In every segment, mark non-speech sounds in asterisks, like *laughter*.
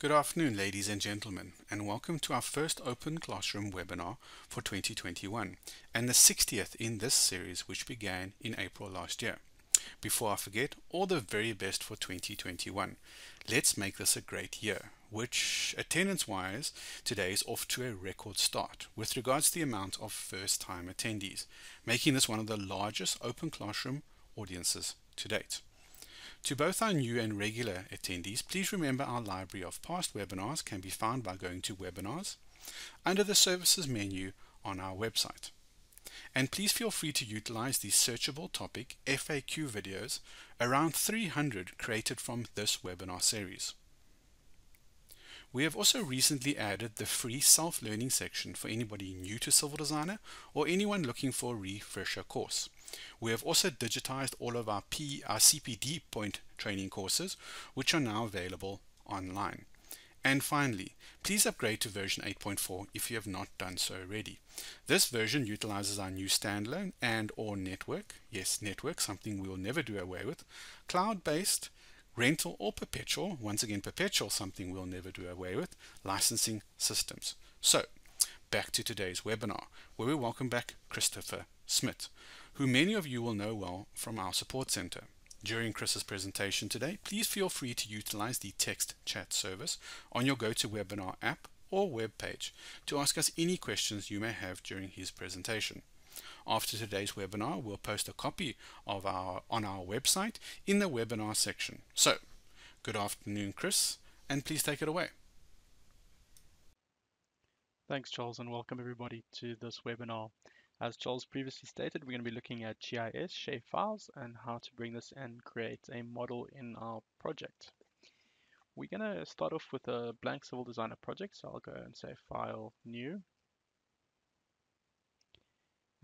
Good afternoon, ladies and gentlemen, and welcome to our first Open Classroom webinar for 2021, and the 60th in this series which began in April last year. Before I forget, all the very best for 2021. Let's make this a great year, which attendance-wise, today is off to a record start with regards to the amount of first-time attendees, making this one of the largest Open Classroom audiences to date. To both our new and regular attendees, please remember our library of past webinars can be found by going to Webinars under the Services menu on our website. And please feel free to utilize the searchable topic FAQ videos, around 300 created from this webinar series. We have also recently added the free self-learning section for anybody new to Civil Designer or anyone looking for a refresher course. We have also digitized all of our, P, our CPD point training courses, which are now available online. And finally, please upgrade to version 8.4 if you have not done so already. This version utilizes our new standalone and or network, yes, network, something we will never do away with, cloud-based, rental or perpetual, once again perpetual, something we'll never do away with, licensing systems. So, back to today's webinar, where we welcome back Christopher Smith who many of you will know well from our support center. During Chris's presentation today, please feel free to utilize the text chat service on your GoToWebinar app or web page to ask us any questions you may have during his presentation. After today's webinar, we'll post a copy of our on our website in the webinar section. So, good afternoon, Chris, and please take it away. Thanks, Charles, and welcome everybody to this webinar. As Charles previously stated, we're going to be looking at GIS shapefiles and how to bring this and create a model in our project. We're going to start off with a blank Civil Designer project. So I'll go and say File, New.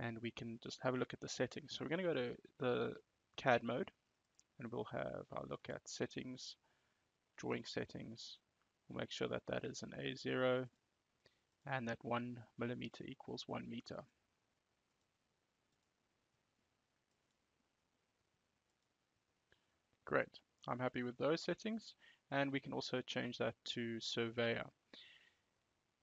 And we can just have a look at the settings. So we're going to go to the CAD mode and we'll have our look at settings, drawing settings. We'll make sure that that is an A0 and that one millimeter equals one meter. Great, I'm happy with those settings and we can also change that to surveyor.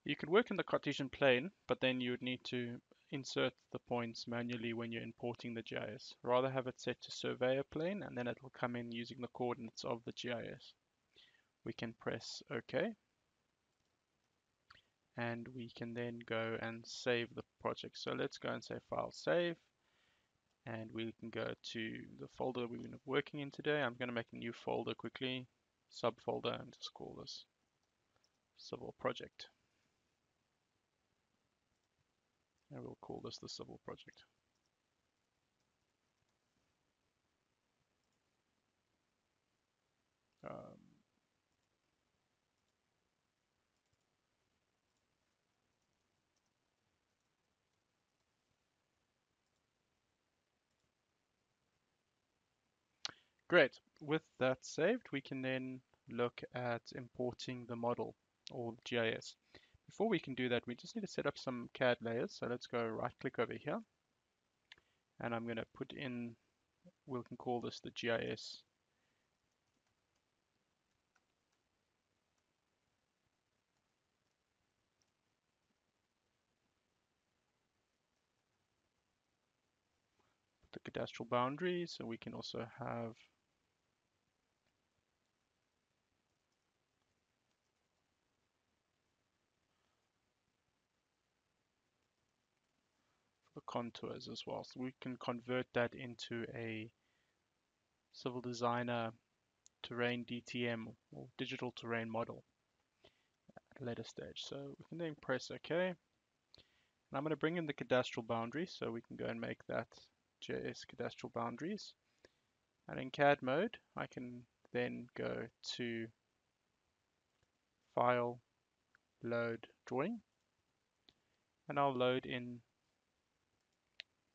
You could work in the Cartesian plane, but then you would need to insert the points manually when you're importing the GIS. Rather have it set to surveyor plane and then it will come in using the coordinates of the GIS. We can press OK. And we can then go and save the project. So let's go and say File Save and we can go to the folder we've been working in today. I'm going to make a new folder quickly, subfolder, and just call this civil project. And we'll call this the civil project. Um, Great. With that saved, we can then look at importing the model or GIS. Before we can do that, we just need to set up some CAD layers. So let's go right click over here. And I'm going to put in, we can call this the GIS the cadastral boundaries, So we can also have contours as well. So we can convert that into a civil designer terrain DTM or digital terrain model at a later stage. So we can then press OK. And I'm going to bring in the cadastral boundary so we can go and make that GIS cadastral boundaries. And in CAD mode, I can then go to File, Load, Drawing. And I'll load in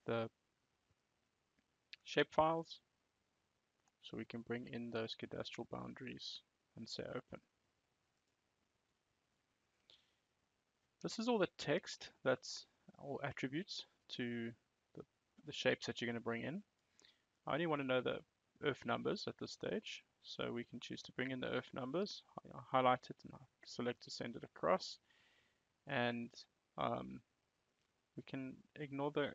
the shapefiles so we can bring in those cadastral boundaries and say open. This is all the text that's all attributes to the, the shapes that you're going to bring in. I only want to know the erf numbers at this stage. So we can choose to bring in the erf numbers, I highlight it and I select to send it across. And um, we can ignore the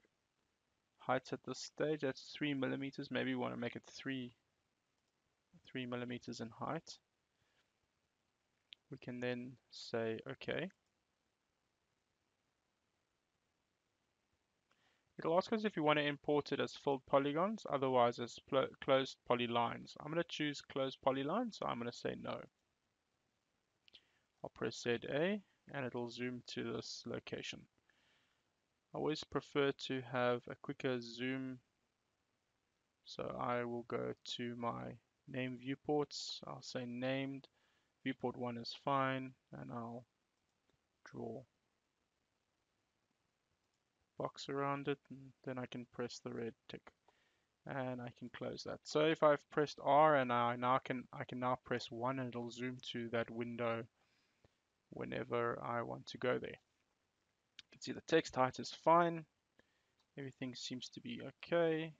heights at this stage. That's three millimeters. Maybe we want to make it three, three millimeters in height. We can then say, okay. It'll ask us if you want to import it as filled polygons, otherwise as closed polylines. I'm going to choose closed polylines, so I'm going to say no. I'll press ZA and it'll zoom to this location. I always prefer to have a quicker zoom, so I will go to my name viewports. I'll say named, viewport 1 is fine, and I'll draw box around it and then I can press the red tick and I can close that. So if I've pressed R and I now can I can now press 1 and it'll zoom to that window whenever I want to go there. Can see the text height is fine. Everything seems to be okay.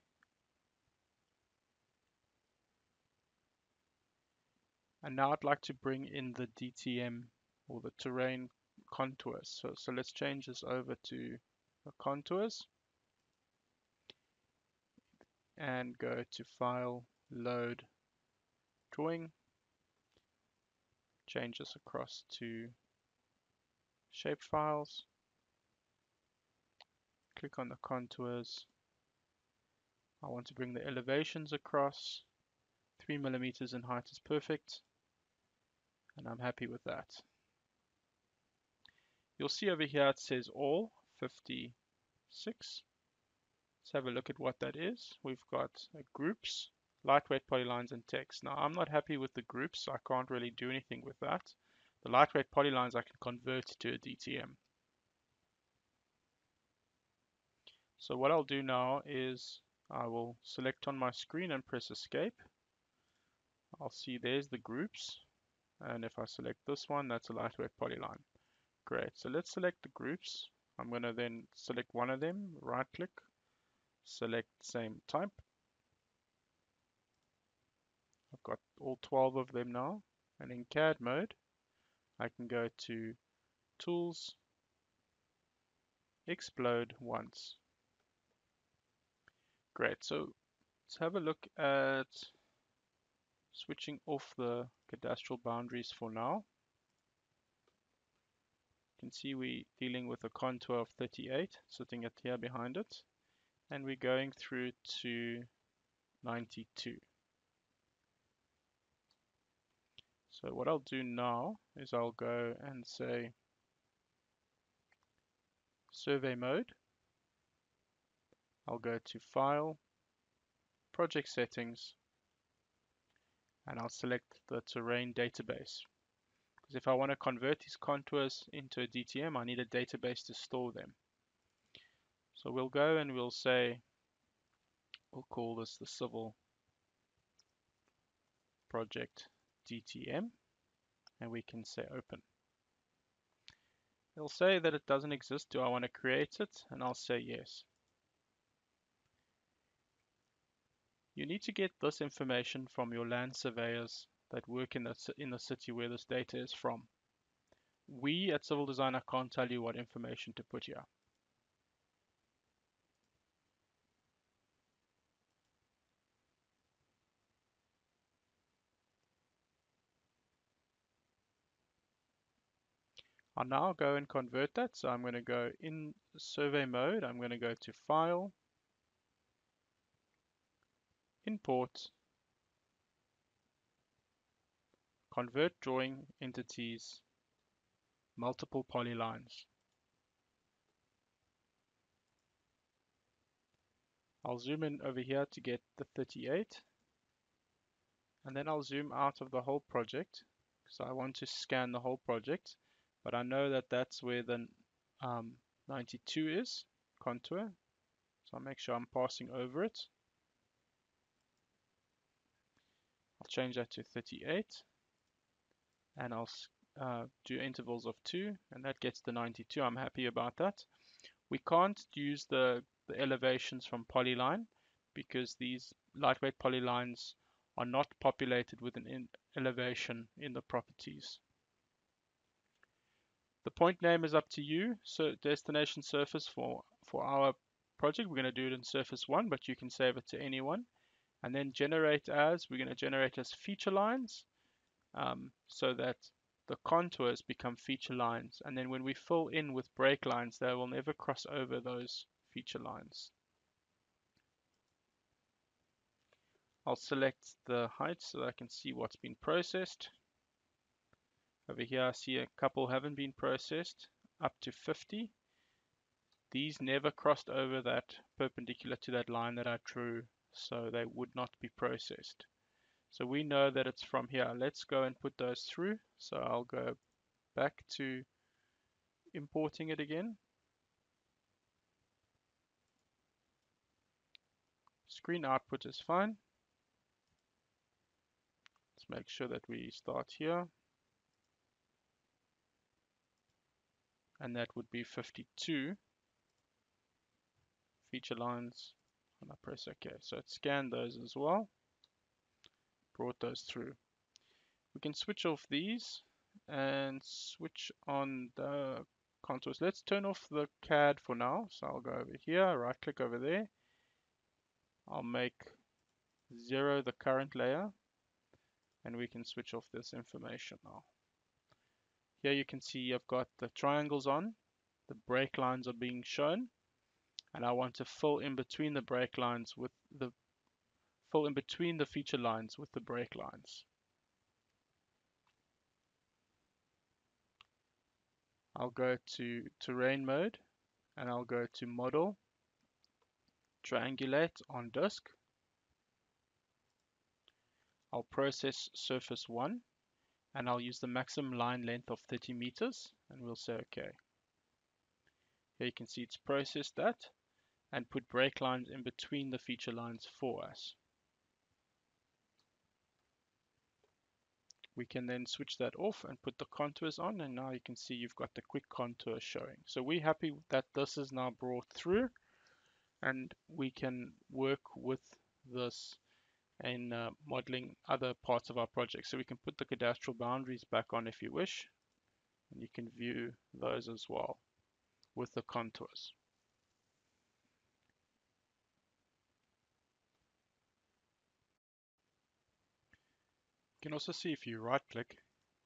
And now I'd like to bring in the DTM or the terrain contours. So, so let's change this over to the contours and go to file load drawing change this across to shape files click on the contours I want to bring the elevations across 3 millimeters in height is perfect and I'm happy with that you'll see over here it says all 56. Let's have a look at what that is. We've got uh, groups, lightweight polylines, and text. Now, I'm not happy with the groups. I can't really do anything with that. The lightweight polylines I can convert to a DTM. So what I'll do now is I will select on my screen and press escape. I'll see there's the groups. And if I select this one, that's a lightweight polyline. Great. So let's select the groups. I'm going to then select one of them, right click, select same type. I've got all 12 of them now. And in CAD mode, I can go to Tools, Explode Once. Great, so let's have a look at switching off the cadastral boundaries for now. You can see we're dealing with a contour of 38 sitting at here behind it and we're going through to 92 so what I'll do now is I'll go and say survey mode I'll go to file project settings and I'll select the terrain database because if I want to convert these contours into a DTM, I need a database to store them. So we'll go and we'll say, we'll call this the civil project DTM, and we can say open. It'll say that it doesn't exist. Do I want to create it? And I'll say yes. You need to get this information from your land surveyors that work in the, in the city where this data is from. We at Civil Designer can't tell you what information to put here. I'll now go and convert that. So I'm going to go in survey mode. I'm going to go to File, Import, Convert drawing entities, multiple polylines. I'll zoom in over here to get the 38 and then I'll zoom out of the whole project because I want to scan the whole project. But I know that that's where the um, 92 is contour. So I'll make sure I'm passing over it I'll change that to 38 and I'll uh, do intervals of 2 and that gets the 92 I'm happy about that we can't use the, the elevations from polyline because these lightweight polylines are not populated with an elevation in the properties. The point name is up to you. So destination surface for, for our project, we're going to do it in surface one, but you can save it to anyone. And then generate as, we're going to generate as feature lines um, so that the contours become feature lines. And then when we fill in with break lines, they will never cross over those feature lines. I'll select the height so that I can see what's been processed. Over here, I see a couple haven't been processed, up to 50. These never crossed over that perpendicular to that line that I drew, so they would not be processed. So we know that it's from here. Let's go and put those through. So I'll go back to importing it again. Screen output is fine. Let's make sure that we start here. And that would be 52 feature lines and I press OK. So it scanned those as well, brought those through. We can switch off these and switch on the contours. Let's turn off the CAD for now. So I'll go over here, right click over there. I'll make zero the current layer and we can switch off this information now. Here you can see I've got the triangles on, the break lines are being shown, and I want to fill in between the break lines with the fill in between the feature lines with the break lines. I'll go to terrain mode and I'll go to model, triangulate on disk. I'll process surface 1 and I'll use the maximum line length of 30 meters and we'll say OK. Here you can see it's processed that and put break lines in between the feature lines for us. We can then switch that off and put the contours on and now you can see you've got the quick contour showing. So we're happy that this is now brought through and we can work with this in uh, modeling other parts of our project. So we can put the cadastral boundaries back on if you wish and you can view those as well with the contours. You can also see if you right click,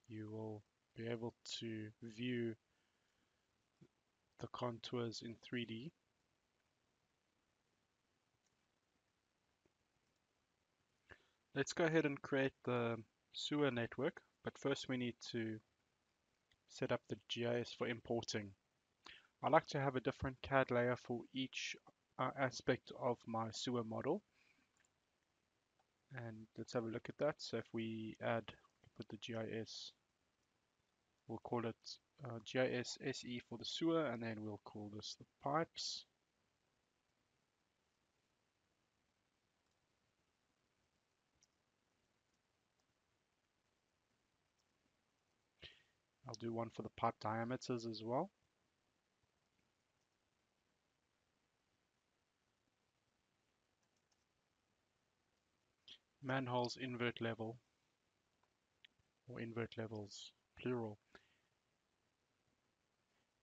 you will be able to view the contours in 3D. Let's go ahead and create the sewer network, but first we need to set up the GIS for importing. I like to have a different CAD layer for each uh, aspect of my sewer model and let's have a look at that. So if we add put the GIS we'll call it uh, GIS SE for the sewer and then we'll call this the pipes. I'll do one for the pipe diameters as well manholes invert level or invert levels plural.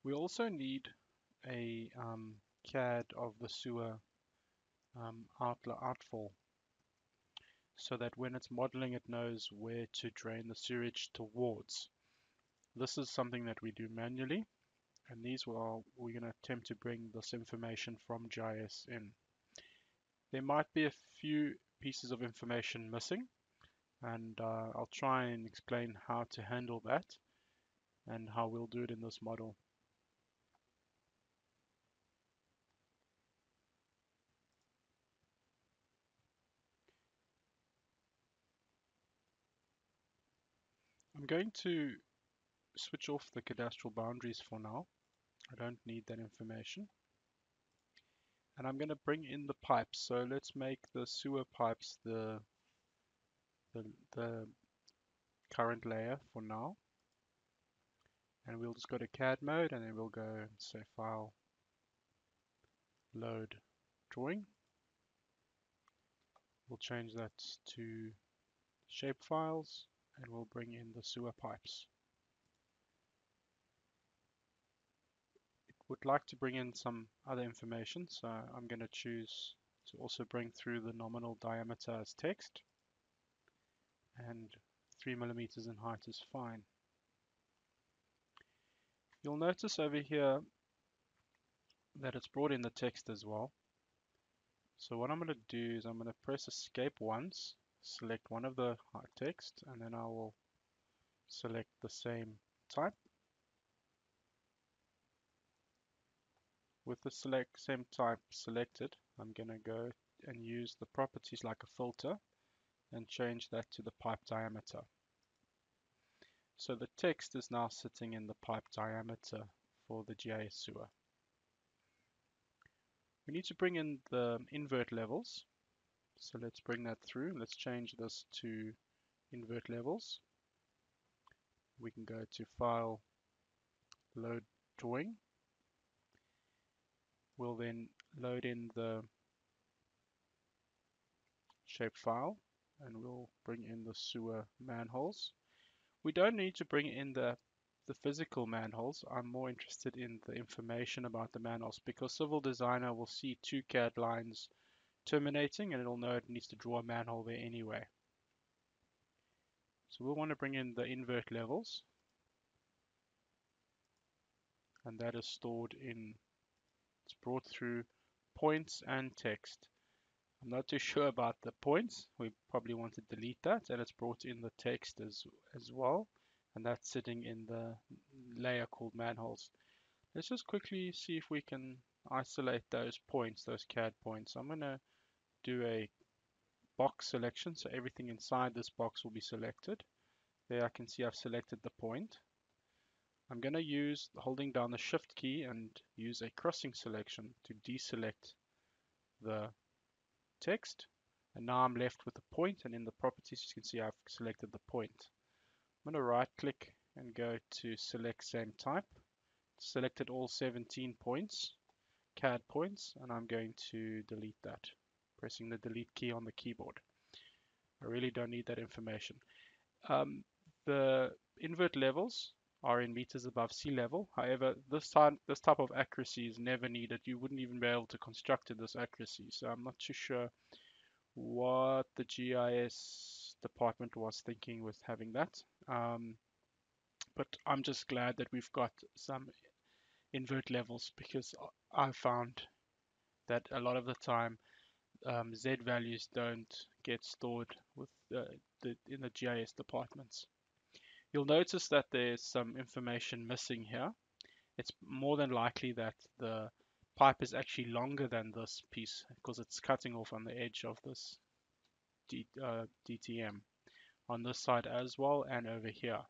We also need a um, CAD of the sewer um, outfall so that when it's modeling it knows where to drain the sewage towards. This is something that we do manually and these will we're going to attempt to bring this information from GIS in. There might be a few pieces of information missing and uh, I'll try and explain how to handle that and how we'll do it in this model. I'm going to switch off the cadastral boundaries for now. I don't need that information and I'm going to bring in the pipes. So let's make the sewer pipes the, the, the current layer for now. And we'll just go to CAD mode and then we'll go say file, load drawing. We'll change that to shape files and we'll bring in the sewer pipes. Would like to bring in some other information, so I'm going to choose to also bring through the nominal diameter as text and 3 millimeters in height is fine. You'll notice over here that it's brought in the text as well. So what I'm going to do is I'm going to press escape once, select one of the text, and then I will select the same type. With the select same type selected, I'm going to go and use the properties like a filter and change that to the pipe diameter. So the text is now sitting in the pipe diameter for the GIS sewer. We need to bring in the invert levels. So let's bring that through. Let's change this to invert levels. We can go to File, Load Drawing. We'll then load in the shape file and we'll bring in the sewer manholes. We don't need to bring in the the physical manholes. I'm more interested in the information about the manholes because Civil Designer will see two CAD lines terminating and it'll know it needs to draw a manhole there anyway. So we'll want to bring in the invert levels and that is stored in, it's brought through points and text. I'm not too *laughs* sure about the points. We probably want to delete that and it's brought in the text as, as well and that's sitting in the layer called manholes. Let's just quickly see if we can isolate those points, those CAD points. I'm going to do a box selection, so everything inside this box will be selected. There I can see I've selected the point. I'm going to use holding down the shift key and use a crossing selection to deselect the text. And now I'm left with the point and in the properties you can see I've selected the point. I'm going to right click and go to select same type. Selected all 17 points, CAD points, and I'm going to delete that. Pressing the delete key on the keyboard. I really don't need that information. Um, the invert levels are in meters above sea level. However, this type, this type of accuracy is never needed. You wouldn't even be able to construct to this accuracy. So I'm not too sure what the GIS department was thinking with having that. Um, but I'm just glad that we've got some invert levels because I found that a lot of the time um, Z values don't get stored with the, in the GIS departments. You'll notice that there's some information missing here. It's more than likely that the pipe is actually longer than this piece because it's cutting off on the edge of this D, uh, DTM on this side as well and over here.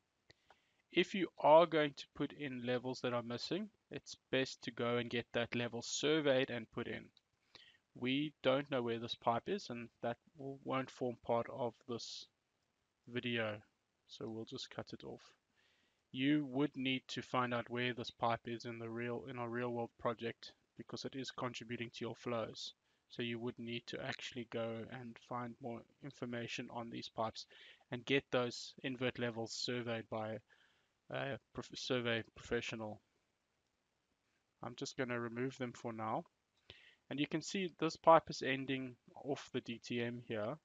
If you are going to put in levels that are missing, it's best to go and get that level surveyed and put in. We don't know where this pipe is and that won't form part of this video. So we'll just cut it off. You would need to find out where this pipe is in the real in a real world project because it is contributing to your flows. So you would need to actually go and find more information on these pipes and get those invert levels surveyed by a prof survey professional. I'm just going to remove them for now. And you can see this pipe is ending off the DTM here.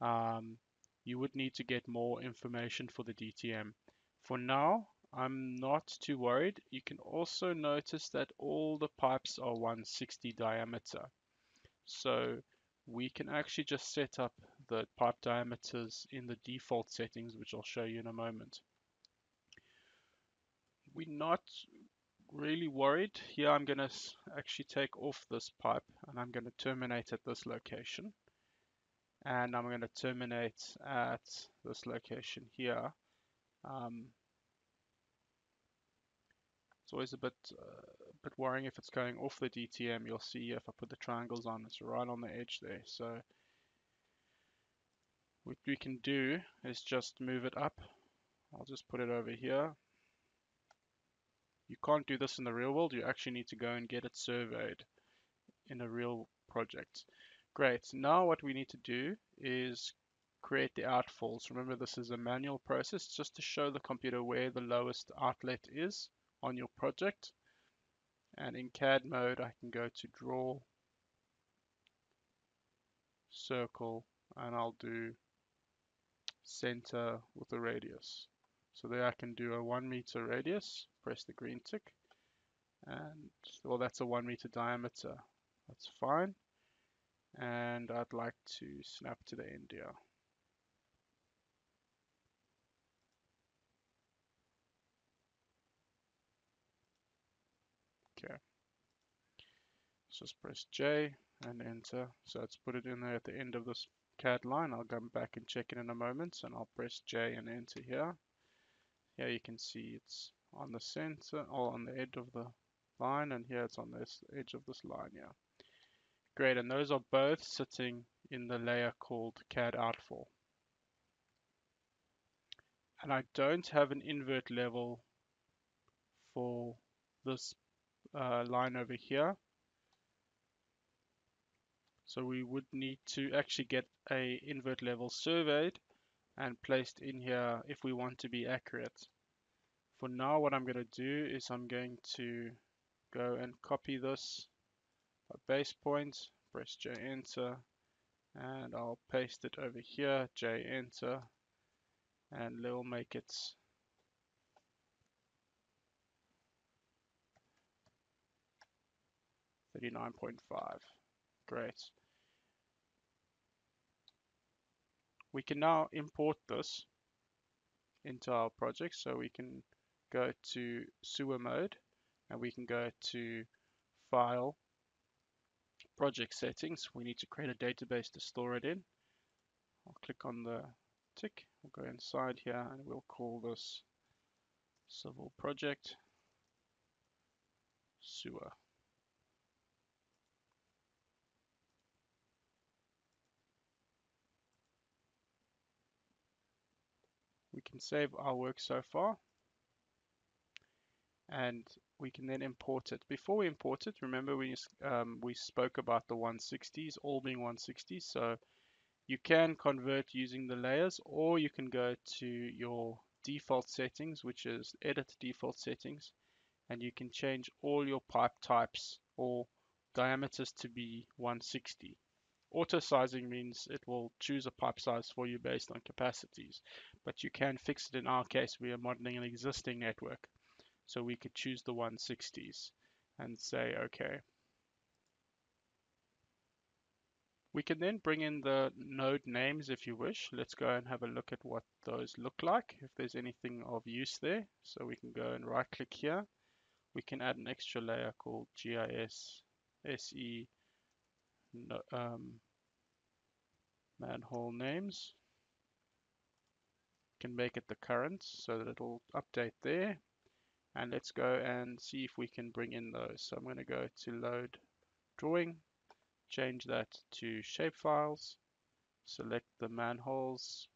Um, you would need to get more information for the DTM. For now, I'm not too worried. You can also notice that all the pipes are 160 diameter. So we can actually just set up the pipe diameters in the default settings, which I'll show you in a moment. We're not really worried. Here I'm going to actually take off this pipe and I'm going to terminate at this location. And I'm going to terminate at this location here. Um, it's always a bit uh, bit worrying if it's going off the DTM. You'll see if I put the triangles on, it's right on the edge there. So what we can do is just move it up. I'll just put it over here. You can't do this in the real world. You actually need to go and get it surveyed in a real project. Great. Now what we need to do is create the outfalls. Remember this is a manual process just to show the computer where the lowest outlet is on your project. And in CAD mode I can go to draw, circle, and I'll do center with a radius. So there I can do a one meter radius, press the green tick, and well that's a one meter diameter. That's fine. And I'd like to snap to the end here. Okay. just press J and enter. So let's put it in there at the end of this CAD line. I'll come back and check it in a moment and I'll press J and enter here. Here you can see it's on the center or on the edge of the line and here it's on this edge of this line here. Great, and those are both sitting in the layer called CAD outfall. And I don't have an invert level for this uh, line over here. So we would need to actually get a invert level surveyed and placed in here if we want to be accurate. For now, what I'm going to do is I'm going to go and copy this base point, press J enter, and I'll paste it over here, J enter, and we'll make it Thirty-nine point five. Great. we can now import this into our project. So we can go to sewer mode and we can go to file, project settings. We need to create a database to store it in. I'll click on the tick. We'll go inside here and we'll call this civil project sewer. we can save our work so far and we can then import it. Before we import it, remember we, um, we spoke about the 160s, all being 160s, so you can convert using the layers or you can go to your default settings, which is edit default settings, and you can change all your pipe types or diameters to be 160. Auto sizing means it will choose a pipe size for you based on capacities, but you can fix it in our case. We are modeling an existing network, so we could choose the 160s and say, okay. We can then bring in the node names if you wish. Let's go and have a look at what those look like, if there's anything of use there. So we can go and right click here. We can add an extra layer called GIS SE um, manhole names. Can make it the current so that it'll update there. And let's go and see if we can bring in those. So I'm going to go to load drawing, change that to shapefiles, select the manholes,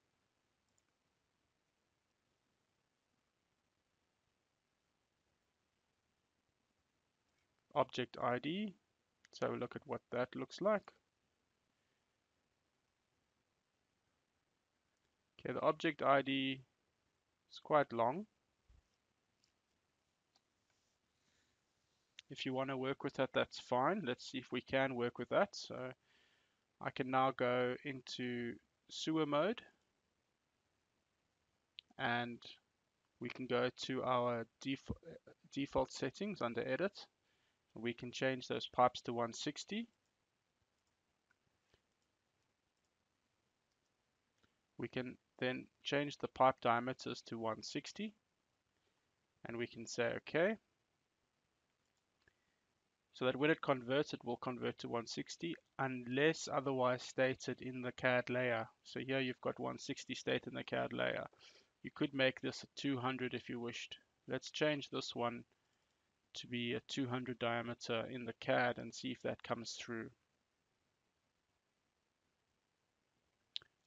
object ID Let's have a look at what that looks like. Okay, the object ID is quite long. If you want to work with that, that's fine. Let's see if we can work with that. So I can now go into sewer mode and we can go to our def default settings under edit we can change those pipes to 160. We can then change the pipe diameters to 160 and we can say OK. So that when it converts, it will convert to 160 unless otherwise stated in the CAD layer. So here you've got 160 stated in the CAD layer. You could make this a 200 if you wished. Let's change this one to be a 200 diameter in the CAD and see if that comes through.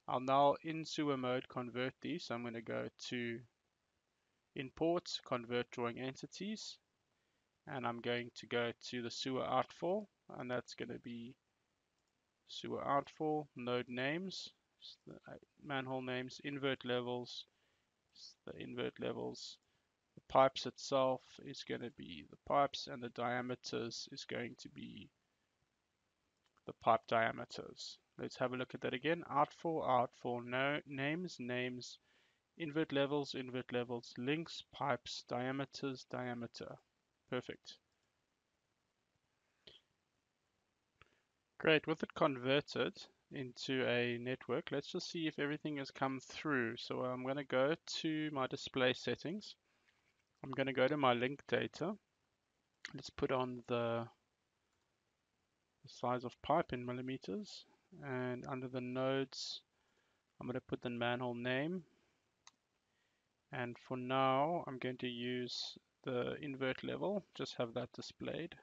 I'll now in sewer mode convert these. I'm going to go to import, convert drawing entities, and I'm going to go to the sewer outfall, and that's going to be sewer outfall, node names, uh, manhole names, invert levels, the invert levels. The pipes itself is going to be the pipes and the diameters is going to be the pipe diameters. Let's have a look at that again. Out for, out for, no names, names, invert levels, invert levels, links, pipes, diameters, diameter. Perfect. Great, with it converted into a network, let's just see if everything has come through. So I'm going to go to my display settings. I'm going to go to my link data. Let's put on the, size of pipe in millimeters and under the nodes I'm going to put the manhole name and for now I'm going to use the invert level just have that displayed.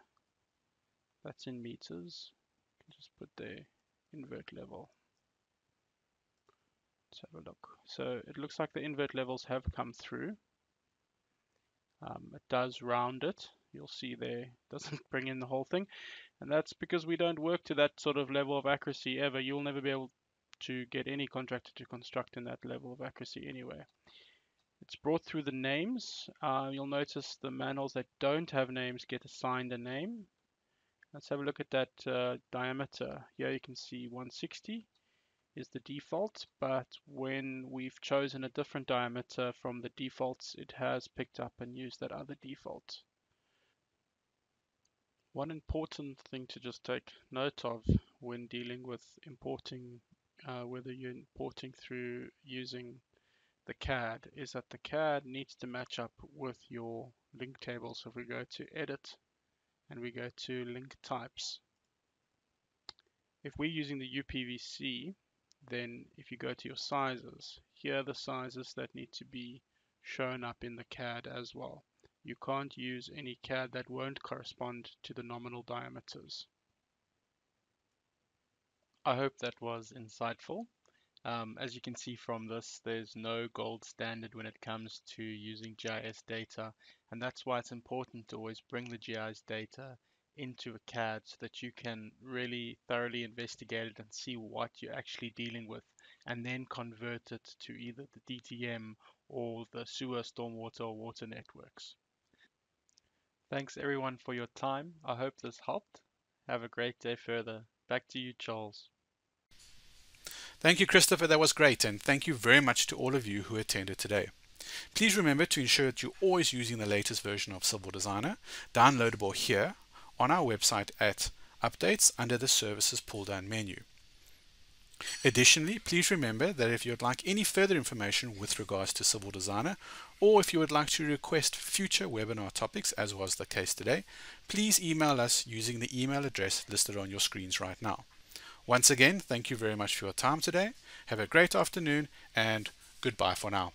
That's in meters. Just put the invert level. Let's have a look. So it looks like the invert levels have come through. Um, it does round it. You'll see there doesn't *laughs* bring in the whole thing. And that's because we don't work to that sort of level of accuracy ever. You'll never be able to get any contractor to construct in that level of accuracy anyway. It's brought through the names. Uh, you'll notice the manholes that don't have names get assigned a name. Let's have a look at that uh, diameter. Here you can see 160 is the default, but when we've chosen a different diameter from the defaults, it has picked up and used that other default. One important thing to just take note of when dealing with importing, uh, whether you're importing through using the CAD, is that the CAD needs to match up with your link table. So if we go to edit and we go to link types, if we're using the UPVC, then if you go to your sizes, here are the sizes that need to be shown up in the CAD as well you can't use any CAD that won't correspond to the nominal diameters. I hope that was insightful. Um, as you can see from this, there's no gold standard when it comes to using GIS data, and that's why it's important to always bring the GIS data into a CAD so that you can really thoroughly investigate it and see what you're actually dealing with, and then convert it to either the DTM or the sewer, stormwater, or water networks. Thanks everyone for your time. I hope this helped. Have a great day further. Back to you, Charles. Thank you, Christopher. That was great. And thank you very much to all of you who attended today. Please remember to ensure that you're always using the latest version of Civil Designer, downloadable here on our website at Updates under the Services pull-down menu. Additionally, please remember that if you'd like any further information with regards to Civil Designer, or if you would like to request future webinar topics, as was the case today, please email us using the email address listed on your screens right now. Once again, thank you very much for your time today. Have a great afternoon and goodbye for now.